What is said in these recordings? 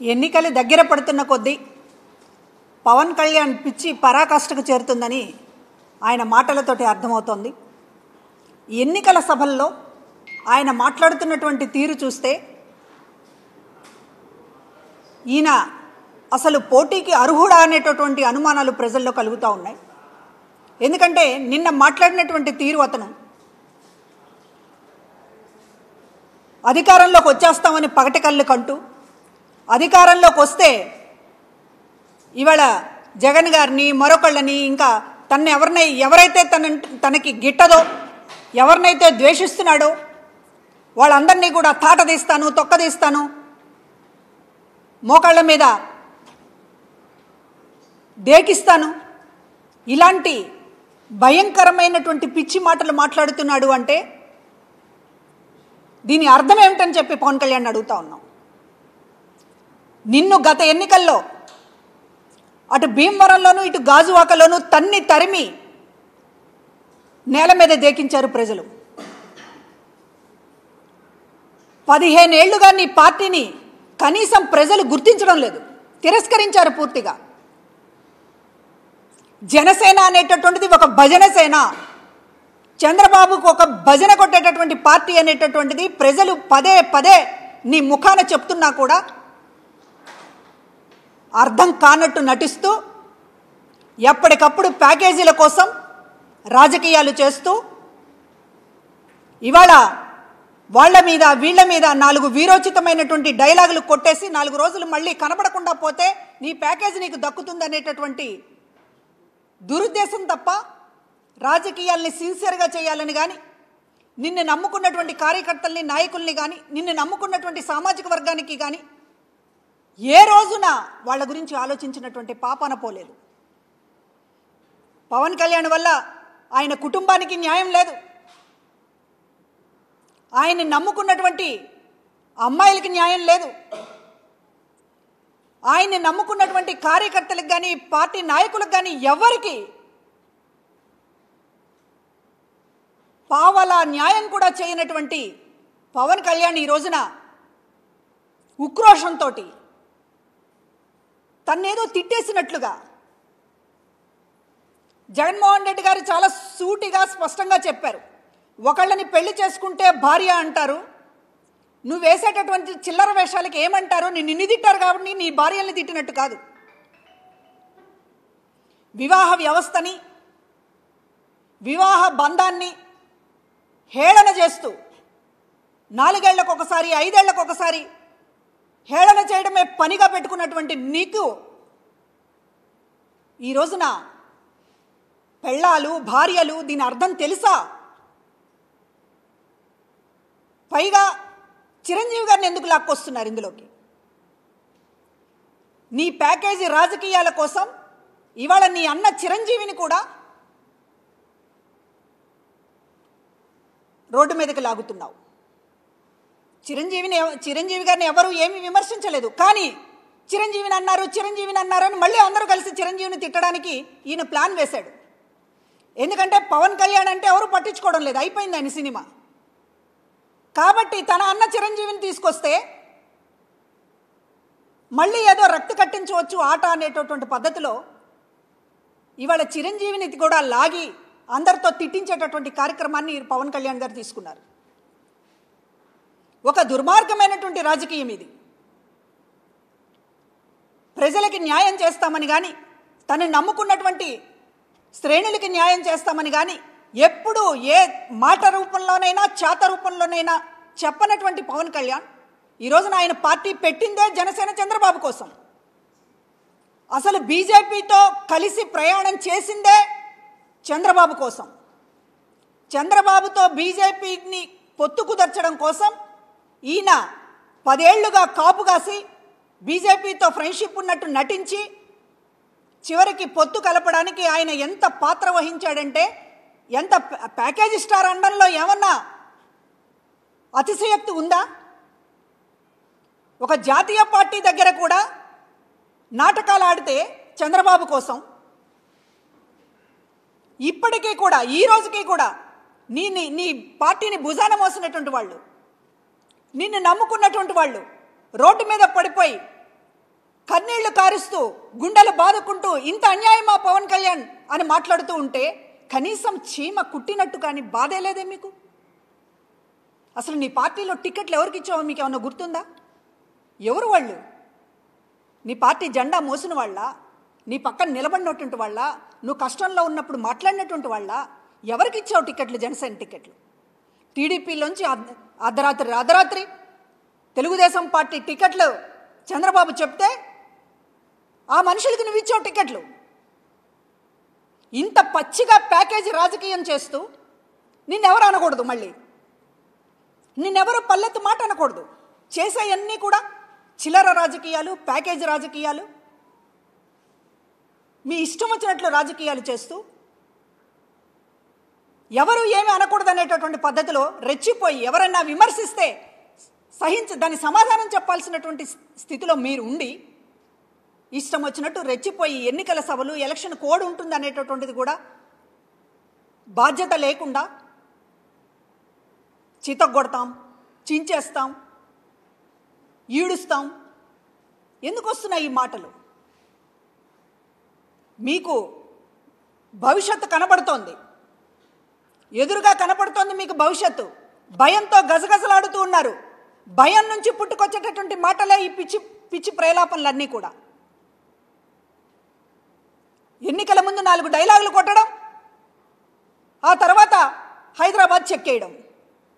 ఎన్నికలు దగ్గర పడుతున్న కొద్దీ పవన్ కళ్యాణ్ పిచ్చి పరాకాష్ఠకు చేరుతుందని ఆయన మాటలతోటి అర్థమవుతోంది. ఎన్నికల సభల్లో ఆయన మాట్లాడుతున్నటువంటి తీరు చూస్తే ఈయన అసలు పోటీకి అర్హుడా అనేటటువంటి అనుమానాలు ప్రజల్లో కలుగుతూ ఉన్నాయి. ఎందుకంటే నిన్న మాట్లాడినటువంటి తీరు అతను అధికారంలోకి వచ్చేస్తామని పగటి కళ్ళు కంటూ అధికారంలోకి వస్తే ఇవాళ జగన్ గారిని మరొకళ్ళని ఇంకా తన ఎవరినై ఎవరైతే తన తనకి గిట్టదో ఎవరినైతే ద్వేషిస్తున్నాడో వాళ్ళందరినీ కూడా తాట తీస్తాను తొక్కదీస్తాను మోకాళ్ళ మీద దేకిస్తాను. ఇలాంటి భయంకరమైనటువంటి పిచ్చి మాటలు మాట్లాడుతున్నాడు అంటే దీని అర్థం ఏమిటని చెప్పి పవన్ కళ్యాణ్ అడుగుతా ఉన్నాం. నిన్ను గత ఎన్నికల్లో అటు భీమవరంలోనూ ఇటు గాజువాకలోనూ తన్ని తరిమి నేల మీద దేకించారు ప్రజలు. పదిహేనేళ్ళుగా నీ పార్టీని కనీసం ప్రజలు గుర్తించడం లేదు తిరస్కరించారు పూర్తిగా. జనసేన అనేటటువంటిది ఒక భజన సేన. చంద్రబాబుకు ఒక భజన కొట్టేటటువంటి పార్టీ అనేటటువంటిది ప్రజలు పదే పదే నీ ముఖాన చెప్తున్నా కూడా అర్థం కానట్టు నటిస్తూ ఎప్పటికప్పుడు ప్యాకేజీల కోసం రాజకీయాలు చేస్తూ ఇవాళ వాళ్ళ మీద వీళ్ళ మీద నాలుగు వీరోచితమైనటువంటి డైలాగులు కొట్టేసి నాలుగు రోజులు మళ్ళీ కనబడకుండా పోతే నీ ప్యాకేజీ నీకు దక్కుతుందనేటటువంటి దురుద్దేశం తప్ప రాజకీయాల్ని సిన్సియర్గా చేయాలని కానీ నిన్ను నమ్ముకున్నటువంటి కార్యకర్తల్ని నాయకుల్ని కానీ నిన్ను నమ్ముకున్నటువంటి సామాజిక వర్గానికి కానీ ఏ రోజున వాళ్ళ గురించి ఆలోచించినటువంటి పాపన పోలేదు పవన్ కళ్యాణ్ వల్ల ఆయన కుటుంబానికి న్యాయం లేదు. ఆయన్ని నమ్ముకున్నటువంటి అమ్మాయిలకి న్యాయం లేదు. ఆయన్ని నమ్ముకున్నటువంటి కార్యకర్తలకు కానీ పార్టీ నాయకులకు కానీ ఎవరికి పావలా న్యాయం కూడా చేయనటువంటి పవన్ కళ్యాణ్ ఈ రోజున ఉక్రోషంతో తన్నేదో తిట్టేసినట్లుగా. జగన్మోహన్ రెడ్డి గారు చాలా సూటిగా స్పష్టంగా చెప్పారు. ఒకళ్ళని పెళ్ళి చేసుకుంటే భార్య అంటారు. నువ్వు వేసేటటువంటి చిల్లర వేషాలకి ఏమంటారు? నిన్ను నిన్ను తిట్టారు కాబట్టి నీ భార్యల్ని తిట్టినట్టు కాదు. వివాహ వ్యవస్థని వివాహ బంధాన్ని హేళన చేస్తూ నాలుగేళ్ళకు ఒకసారి ఐదేళ్ళకు ఒకసారి హేళన చేయడమే పనిగా పెట్టుకున్నటువంటి నీకు ఈ రోజున పెళ్ళాలు భార్యలు దీని అర్థం తెలుసా? పైగా చిరంజీవి గారిని ఎందుకు లాక్కొస్తున్నారు ఇందులోకి? నీ ప్యాకేజీ రాజకీయాల కోసం ఇవాళ నీ అన్న చిరంజీవిని కూడా రోడ్డు మీదకి లాగుతున్నావు. చిరంజీవిని చిరంజీవి గారిని ఎవరు ఏమీ విమర్శించలేదు. కానీ చిరంజీవిని అన్నారు చిరంజీవిని అన్నారు అని మళ్ళీ అందరూ కలిసి చిరంజీవిని తిట్టడానికి ఈయన ప్లాన్ వేశాడు. ఎందుకంటే పవన్ కళ్యాణ్ అంటే ఎవరు పట్టించుకోవడం లేదు. అయిపోయింది ఆయన సినిమా. కాబట్టి తన అన్న చిరంజీవిని తీసుకొస్తే మళ్ళీ ఏదో రక్త కట్టించవచ్చు ఆట అనేటటువంటి పద్ధతిలో ఇవాళ చిరంజీవిని కూడా లాగి అందరితో తిట్టించేటటువంటి కార్యక్రమాన్ని పవన్ కళ్యాణ్ గారు తీసుకున్నారు. ఒక దుర్మార్గమైనటువంటి రాజకీయం ఇది. ప్రజలకి న్యాయం చేస్తామని కానీ తను నమ్ముకున్నటువంటి శ్రేణులకి న్యాయం చేస్తామని కానీ ఎప్పుడు ఏ మాట రూపంలోనైనా చేత రూపంలోనైనా చెప్పనటువంటి పవన్ కళ్యాణ్ ఈరోజున ఆయన పార్టీ పెట్టిందే జనసేన చంద్రబాబు కోసం. అసలు బీజేపీతో కలిసి ప్రయాణం చేసిందే చంద్రబాబు కోసం. చంద్రబాబుతో బీజేపీని పొత్తు కుదర్చడం కోసం ఈయన పదేళ్ళుగా కాపు కాసి బీజేపీతో ఫ్రెండ్షిప్ ఉన్నట్టు నటించి చివరికి పొత్తు కలపడానికి ఆయన ఎంత పాత్ర వహించాడంటే ఎంత ప్యా- ప్యాకేజీ స్టార్ అండంలో ఏమన్నా అతిశయోక్తి ఉందా? ఒక జాతీయ పార్టీ దగ్గర కూడా నాటకాలు ఆడితే చంద్రబాబు కోసం. ఇప్పటికీ కూడా ఈ రోజుకి కూడా నీ నీ నీ పార్టీని భుజాన మోసినటువంటి వాళ్ళు. నిన్ను నమ్ముకున్నటువంటి వాళ్ళు రోడ్డు మీద పడిపోయి కన్నీళ్ళు కారుస్తూ గుండెలు బాదుకుంటూ ఇంత అన్యాయమా పవన్ కళ్యాణ్ అని మాట్లాడుతూ ఉంటే కనీసం చీమ కుట్టినట్టు కానీ బాధే లేదే మీకు? అసలు నీ పార్టీలో టికెట్లు ఎవరికి ఇచ్చావో మీకు ఏమన్నా గుర్తుందా? ఎవరు వాళ్ళు? నీ పార్టీ జెండా మోసిన వాళ్ళ? నీ పక్కన నిలబడినటువంటి వాళ్ళ? నువ్వు కష్టంలో ఉన్నప్పుడు మాట్లాడినటువంటి వాళ్ళ? ఎవరికి ఇచ్చావు టికెట్లు జనసేన టికెట్లు? టీడీపీలోంచి అర్ధ- అర్ధరాత్రి అర్ధరాత్రి తెలుగుదేశం పార్టీ టికెట్లు చంద్రబాబు చెప్తే ఆ మనుషులకి నువ్వు ఇచ్చావు టికెట్లు. ఇంత పచ్చిగా ప్యాకేజీ రాజకీయం చేస్తూ నిన్నెవరు అనకూడదు మళ్ళీ? నిన్నెవరు పల్లెత్తు మాట అనకూడదు. చేసేయన్నీ కూడా చిల్లర రాజకీయాలు ప్యాకేజీ రాజకీయాలు. మీ ఇష్టం వచ్చినట్లు రాజకీయాలు చేస్తూ ఎవరు ఏమి అనకూడదు అనేటటువంటి పద్ధతిలో రెచ్చిపోయి ఎవరైనా విమర్శిస్తే సహించి దాని సమాధానం చెప్పాల్సినటువంటి స్థితిలో మీరు ఉండి ఇష్టం వచ్చినట్టు రెచ్చిపోయి ఎన్నికల సభలు ఎలక్షన్ కోడ్ ఉంటుంది అనేటటువంటిది కూడా బాధ్యత లేకుండా చితగొడతాం చించేస్తాం ఈడుస్తాం. ఎందుకు వస్తున్నాయి ఈ మాటలు? మీకు భవిష్యత్తు కనబడుతోంది. ఎదురుగా కనపడుతోంది మీకు భవిష్యత్తు. భయంతో గజగజలాడుతూ ఉన్నారు. భయం నుంచి పుట్టుకొచ్చేటటువంటి మాటలే ఈ పిచ్చి పిచ్చి ప్రేలాపనలన్నీ కూడా. ఎన్నికల ముందు నాలుగు డైలాగులు కొట్టడం ఆ తర్వాత హైదరాబాద్ చెక్కేయడం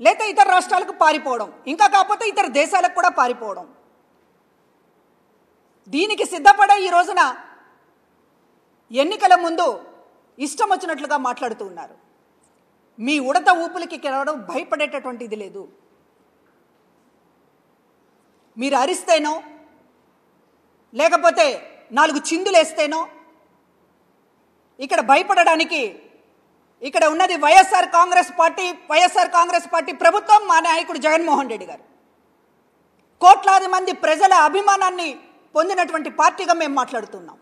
లేదా ఇతర రాష్ట్రాలకు పారిపోవడం ఇంకా కాకపోతే ఇతర దేశాలకు కూడా పారిపోవడం. దీనికి సిద్ధపడే ఈ రోజున ఎన్నికల ముందు ఇష్టం వచ్చినట్లుగా మాట్లాడుతూ ఉన్నారు. మీ ఉడత ఊపులకి కెలవడం భయపడేటటువంటిది లేదు. మీరు అరిస్తేనో లేకపోతే నాలుగు చిందులేస్తేనో ఇక్కడ భయపడడానికి ఇక్కడ ఉన్నది YSR Congress party YSR Congress party ప్రభుత్వం మా నాయకుడు జగన్మోహన్ రెడ్డి గారు. కోట్లాది మంది ప్రజల అభిమానాన్ని పొందినటువంటి పార్టీగా మేము మాట్లాడుతున్నాం.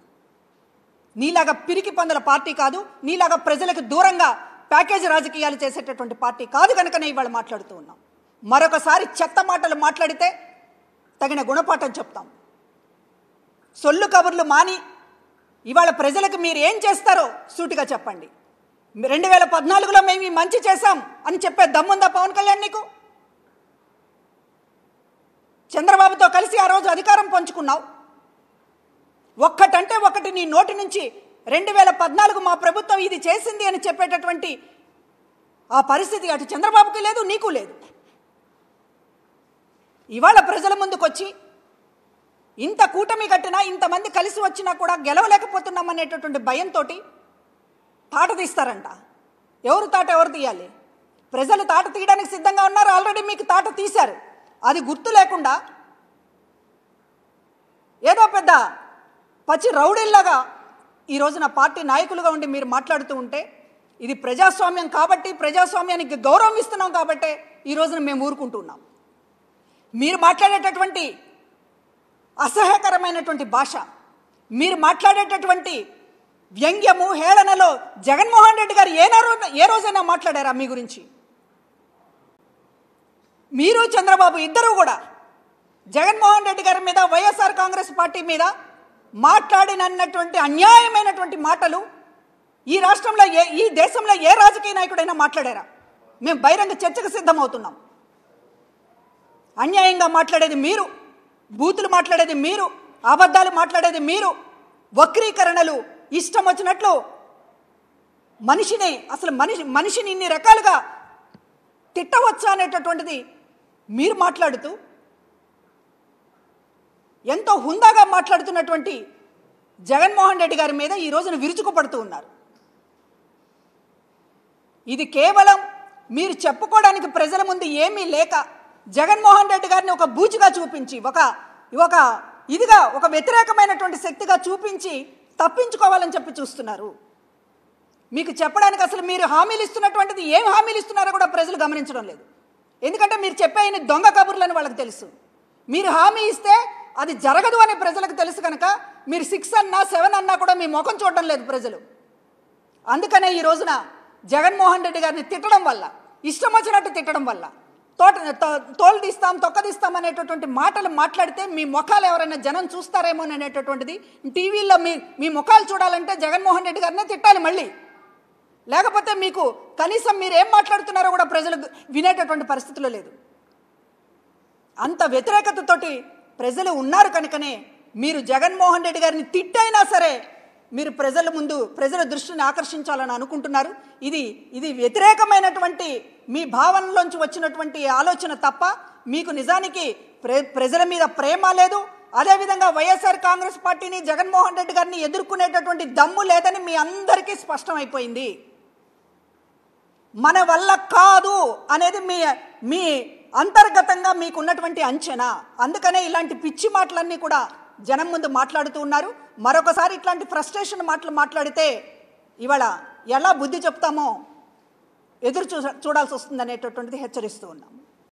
నీలాగా పిరికి పందుల పార్టీ కాదు నీలాగా ప్రజలకు దూరంగా ప్యాకేజ్ రాజకీయాలు చేసేటటువంటి పార్టీ కాదు కనుకనే ఇవాళ మాట్లాడుతూ ఉన్నాం. మరొకసారి చెత్త మాటలు మాట్లాడితే తగిన గుణపాఠం చెప్తాం. సొల్లు కబుర్లు మాని ఇవాళ ప్రజలకు మీరు ఏం చేస్తారో సూటిగా చెప్పండి. రెండు వేల పద్నాలుగులో మేము ఈ మంచి చేశాం అని చెప్పే దమ్ముందా పవన్ కళ్యాణ్ నీకు? చంద్రబాబుతో కలిసి ఆ రోజు అధికారం పంచుకున్నావు. ఒక్కటంటే ఒకటి నీ నోటి నుంచి రెండు వేల పద్నాలుగు మా ప్రభుత్వం ఇది చేసింది అని చెప్పేటటువంటి ఆ పరిస్థితి అటు చంద్రబాబుకి లేదు నీకు లేదు. ఇవాళ ప్రజల ముందుకొచ్చి ఇంత కూటమి కట్టినా ఇంతమంది కలిసి వచ్చినా కూడా గెలవలేకపోతున్నాం అనేటటువంటి భయంతో తాట తీస్తారంట. ఎవరు తాట ఎవరు తీయాలి? ప్రజలు తాట తీయడానికి సిద్ధంగా ఉన్నారు? ఆల్రెడీ మీకు తాట తీశారు. అది గుర్తు లేకుండా ఏదో పెద్ద పచ్చి రౌడీల్లాగా ఈ రోజున పార్టీ నాయకులుగా ఉండి మీరు మాట్లాడుతూ ఉంటే ఇది ప్రజాస్వామ్యం కాబట్టి ప్రజాస్వామ్యానికి గౌరవం ఇస్తున్నాం కాబట్టే ఈ రోజున మేము ఊరుకుంటున్నాం మీరు మాట్లాడేటటువంటి అసహ్యకరమైనటువంటి భాష మీరు మాట్లాడేటటువంటి వ్యంగ్యము హేళనలో జగన్మోహన్ రెడ్డి గారు ఏ ఏ రోజైనా మాట్లాడారా మీ గురించి? మీరు చంద్రబాబు ఇద్దరు కూడా జగన్మోహన్ రెడ్డి గారి మీద వైఎస్ఆర్ కాంగ్రెస్ పార్టీ మీద మాట్లాడినన్నటువంటి అన్యాయమైనటువంటి మాటలు ఈ రాష్ట్రంలో ఏ ఈ దేశంలో ఏ రాజకీయ నాయకుడైనా మాట్లాడారా? మేము బహిరంగ చర్చకు సిద్ధమవుతున్నాం. అన్యాయంగా మాట్లాడేది మీరు బూతులు మాట్లాడేది మీరు అబద్ధాలు మాట్లాడేది మీరు వక్రీకరణలు ఇష్టం వచ్చినట్లు మనిషిని అసలు మనిషి మనిషిని ఇన్ని రకాలుగా తిట్టవచ్చా అనేటటువంటిది మీరు మాట్లాడుతూ ఎంతో హుందాగా మాట్లాడుతున్నటువంటి జగన్మోహన్ రెడ్డి గారి మీద ఈ రోజున విరుచుకుపడుతూ ఉన్నారు. ఇది కేవలం మీరు చెప్పుకోవడానికి ప్రజల ముందు ఏమీ లేక జగన్మోహన్ రెడ్డి గారిని ఒక బూచిగా చూపించి ఒక ఒక ఇదిగా ఒక వ్యతిరేకమైనటువంటి శక్తిగా చూపించి తప్పించుకోవాలని చెప్పి చూస్తున్నారు. మీకు చెప్పడానికి అసలు మీరు హామీలు ఇస్తున్నటువంటిది ఏం హామీలు ఇస్తున్నారో కూడా ప్రజలు గమనించడం లేదు. ఎందుకంటే మీరు చెప్పే దొంగ కబుర్లని వాళ్ళకి తెలుసు. మీరు హామీ ఇస్తే అది జరగదు అని ప్రజలకు తెలుసు కనుక మీరు సిక్స్ అన్నా సెవెన్ అన్నా కూడా మీ ముఖం చూడడం లేదు ప్రజలు. అందుకనే ఈ రోజున జగన్మోహన్ రెడ్డి గారిని తిట్టడం వల్ల ఇష్టం వచ్చినట్టు తిట్టడం వల్ల తోట తో- తోలు తీస్తాం తొక్కదీస్తాం అనేటటువంటి మాటలు మాట్లాడితే మీ ముఖాలు ఎవరైనా జనం చూస్తారేమో అనేటటువంటిది టీవీలో మీ మీ ముఖాలు చూడాలంటే జగన్మోహన్ రెడ్డి గారినే తిట్టాలి మళ్ళీ. లేకపోతే మీకు కనీసం మీరు ఏం మాట్లాడుతున్నారో కూడా ప్రజలకు వినేటటువంటి పరిస్థితిలో లేదు. అంత వ్యతిరేకతతోటి ప్రజలు ఉన్నారు కనుకనే మీరు జగన్మోహన్ రెడ్డి గారిని తిట్టైనా సరే మీరు ప్రజల ముందు ప్రజల దృష్టిని ఆకర్షించాలని అనుకుంటున్నారు. ఇది ఇది వ్యతిరేకమైనటువంటి మీ భావనలోంచి వచ్చినటువంటి ఆలోచన తప్ప మీకు నిజానికి ప్ర ప్రజల మీద ప్రేమ లేదు. అదేవిధంగా వైఎస్ఆర్ కాంగ్రెస్ పార్టీని జగన్మోహన్ రెడ్డి గారిని ఎదుర్కొనేటటువంటి దమ్ము లేదని మీ అందరికీ స్పష్టమైపోయింది. మన వల్ల కాదు అనేది మీ మీ అంతర్గతంగా మీకున్నటువంటి అంచనా. అందుకనే ఇలాంటి పిచ్చి మాటలన్నీ కూడా జనం ముందు మాట్లాడుతూ ఉన్నారు. మరొకసారి ఇట్లాంటి ఫ్రస్ట్రేషన్ మాటలు మాట్లాడితే ఇవాళ ఎలా బుద్ధి చెప్తామో ఎదురు చూ చూడాల్సి వస్తుంది అనేటటువంటిది హెచ్చరిస్తూ ఉన్నాం